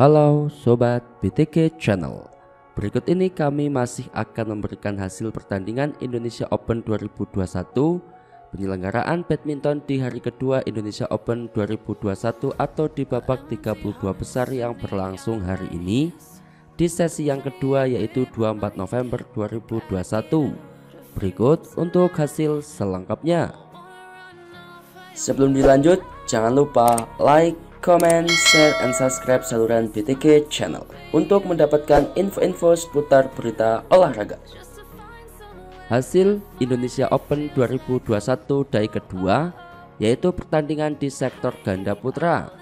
Halo Sobat BTK Channel. Berikut ini kami masih akan memberikan hasil pertandingan Indonesia Open 2021 Penyelenggaraan badminton di hari kedua Indonesia Open 2021 atau di babak 32 besar yang berlangsung hari ini Di sesi yang kedua yaitu 24 November 2021 Berikut untuk hasil selengkapnya. Sebelum dilanjut, jangan lupa like, comment, share, and subscribe saluran BTK Channel untuk mendapatkan info-info seputar berita olahraga. Hasil Indonesia Open 2021 day kedua yaitu pertandingan di sektor ganda putra.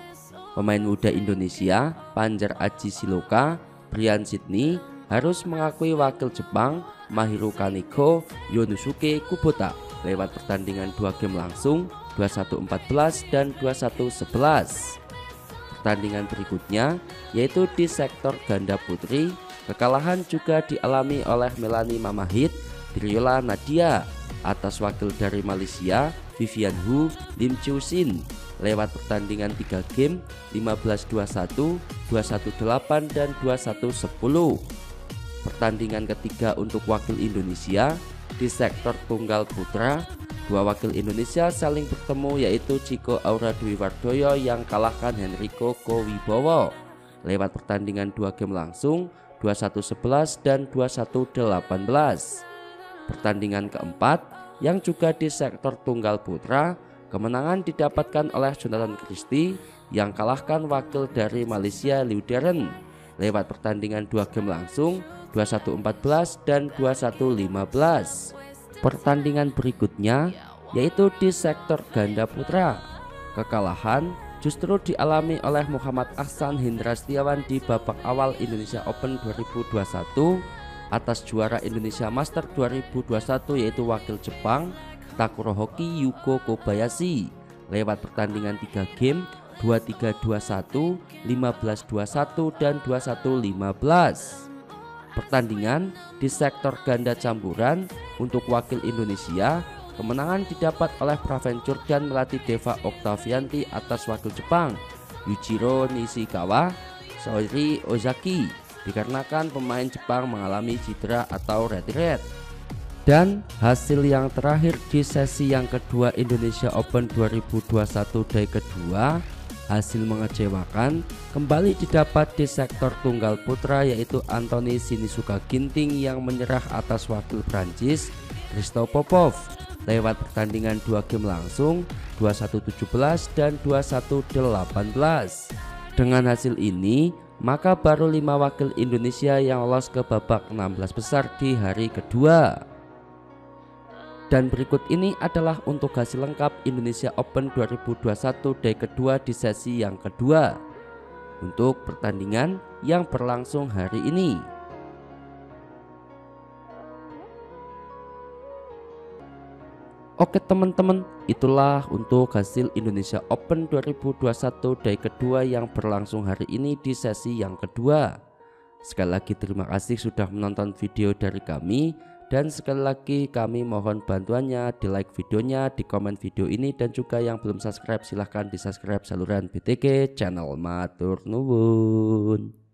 Pemain muda Indonesia, Panjar Aji Siloka, Brian Sydney harus mengakui wakil Jepang Mahiru Kaneko Yonusuke Kubota lewat pertandingan dua game langsung 21-14 dan 21-11 pertandingan berikutnya yaitu di sektor ganda putri. Kekalahan juga dialami oleh Melanie Mamahit Driola Nadia atas wakil dari Malaysia Vivian Hu Lim Chiu Sin. Lewat pertandingan 3 game 15-21, 21-8 dan 21-10 pertandingan ketiga untuk wakil Indonesia di sektor tunggal putra Dua wakil Indonesia saling bertemu yaitu Ciko Aura Dwi Wardoyo yang kalahkan Henrico Kowibowo lewat pertandingan dua game langsung 21-11 dan 21-18. Pertandingan keempat yang juga di sektor tunggal putra kemenangan didapatkan oleh Jonathan Christie yang kalahkan wakil dari Malaysia Liu Deren lewat pertandingan dua game langsung 21-14 dan 21-15 pertandingan berikutnya yaitu di sektor ganda putra. Kekalahan justru dialami oleh Muhammad Ahsan Hendra Setiawan di babak awal Indonesia Open 2021 atas juara Indonesia Master 2021 yaitu wakil Jepang Takuro Hoki Yuko Kobayashi. Lewat pertandingan 3 game 23-21, 15-21 dan 21-15 pertandingan di sektor ganda campuran untuk wakil Indonesia kemenangan didapat oleh Praventure dan melatih Deva Oktavianti atas wakil Jepang Yuchiro Nishikawa Soiri Ozaki dikarenakan pemain Jepang mengalami cedera atau red red. Dan hasil yang terakhir di sesi yang kedua Indonesia Open 2021 day kedua Hasil mengecewakan kembali didapat di sektor tunggal putra yaitu Anthony Sinisuka Ginting yang menyerah atas wakil Prancis Christo Popov lewat pertandingan dua game langsung 21-17 dan 21-18. Dengan hasil ini, maka baru lima wakil Indonesia yang lolos ke babak 16 besar di hari kedua. Dan berikut ini adalah untuk hasil lengkap Indonesia Open 2021 day kedua di sesi yang kedua untuk pertandingan yang berlangsung hari ini. Oke teman-teman, itulah untuk hasil Indonesia Open 2021 day kedua yang berlangsung hari ini di sesi yang kedua. Sekali lagi terima kasih sudah menonton video dari kami. Dan sekali lagi kami mohon bantuannya di like videonya, di komen video ini dan juga yang belum subscribe silahkan di subscribe saluran BTK channel Matur Nuwun.